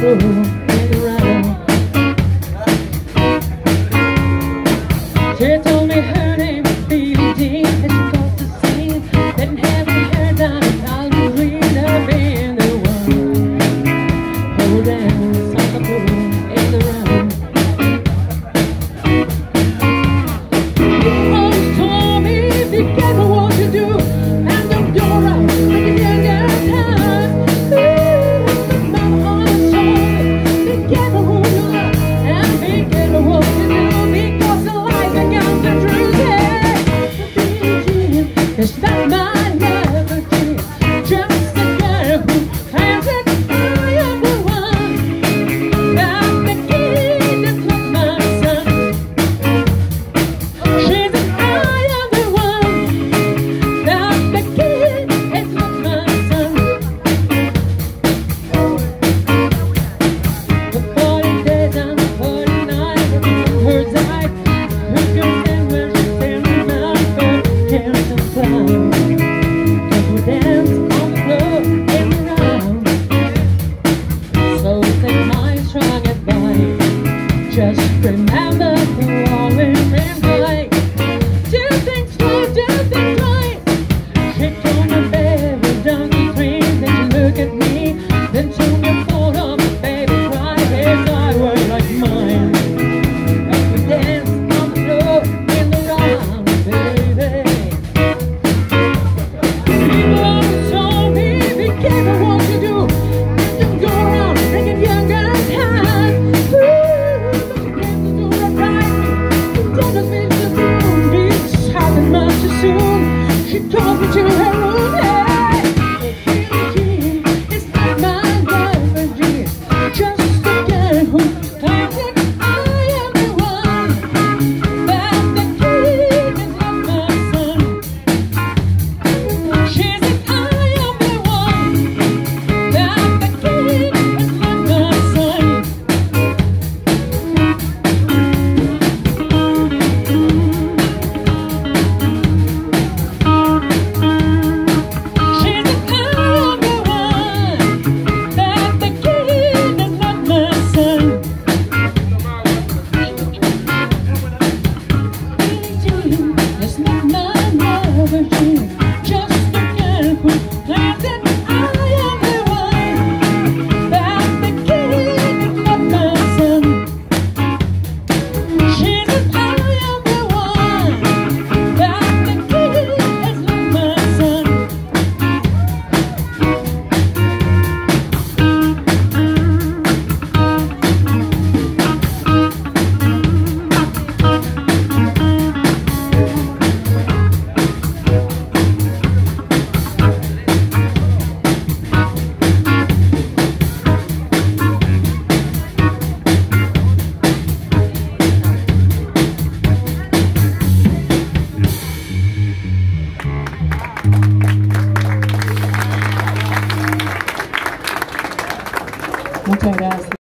Ooh. Just remember Muchas gracias.